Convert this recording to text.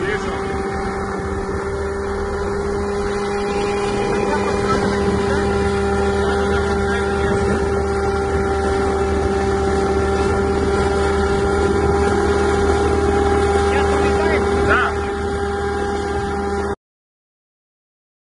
Beleza.